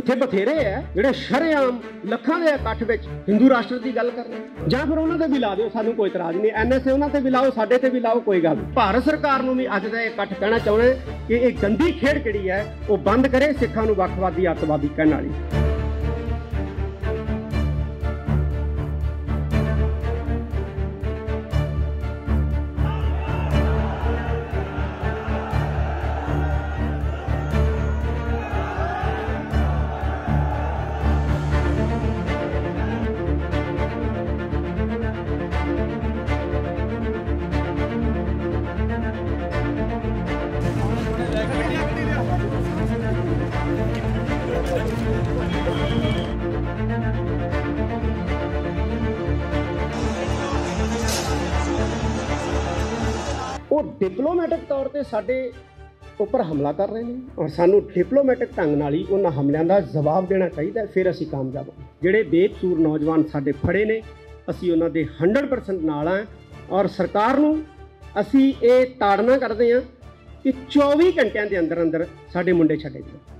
ਇੱਥੇ ਬਥੇਰੇ ਆ, ਜਿਹੜੇ ਸ਼ਰੇਆਮ ਲੱਖਾਂ ਦੇ ਇਕੱਠ ਵਿੱਚ ਹਿੰਦੂ ਰਾਸ਼ਟਰ ਦੀ ਗੱਲ ਕਰ ਜਾਂ ਫਿਰ ਉਹਨਾਂ ਤੇ ਵੀ ਲਾ ਦਿਓ, ਸਾਨੂੰ ਕੋਈ ਇਤਰਾਜ਼ ਨਹੀਂ। ਐਨਐਸਏ ਉਹਨਾਂ ਤੇ ਵੀ ਲਾਓ, ਸਾਡੇ ਤੇ ਵੀ ਲਾਓ, ਕੋਈ ਗੱਲ ਨਹੀਂ। ਭਾਰਤ ਸਰਕਾਰ ਨੂੰ ਵੀ ਅੱਜ ਦਾ ਇਹ ਇਕੱਠ ਕਹਿਣਾ ਚਾਹੁੰਦੇ ਕਿ ਇਹ ਗੰਦੀ ਖੇਡ ਕਿਹੜੀ ਹੈ, ਉਹ ਬੰਦ ਕਰੇ ਸਿੱਖਾਂ ਨੂੰ ਵੱਖਵਾਦੀ, ਅੱਤਵਾਦੀ ਕਹਿਣ ਵਾਲੀ। ਉਹ ਡਿਪਲੋਮੈਟਿਕ ਤੌਰ ਤੇ ਸਾਡੇ ਉੱਪਰ ਹਮਲਾ ਕਰ ਰਹੇ ਨੇ ਔਰ ਸਾਨੂੰ ਡਿਪਲੋਮੈਟਿਕ ਢੰਗ ਨਾਲ ਹੀ ਉਹਨਾਂ ਹਮਲਿਆਂ ਦਾ ਜਵਾਬ ਦੇਣਾ ਚਾਹੀਦਾ ਫਿਰ ਅਸੀਂ ਕਾਮਯਾਬ ਹਾਂ। ਜਿਹੜੇ ਬੇਕਸੂਰ ਨੌਜਵਾਨ ਸਾਡੇ ਫੜੇ ਨੇ, ਅਸੀਂ ਉਹਨਾਂ ਦੇ 100% ਨਾਲ ਆ ਔਰ ਸਰਕਾਰ ਨੂੰ ਅਸੀਂ ਇਹ ਤਾੜਨਾ ਕਰਦੇ ਹਾਂ ਕਿ 24 ਘੰਟਿਆਂ ਦੇ ਅੰਦਰ ਅੰਦਰ ਸਾਡੇ ਮੁੰਡੇ ਛੱਡੇ ਜਾਣ।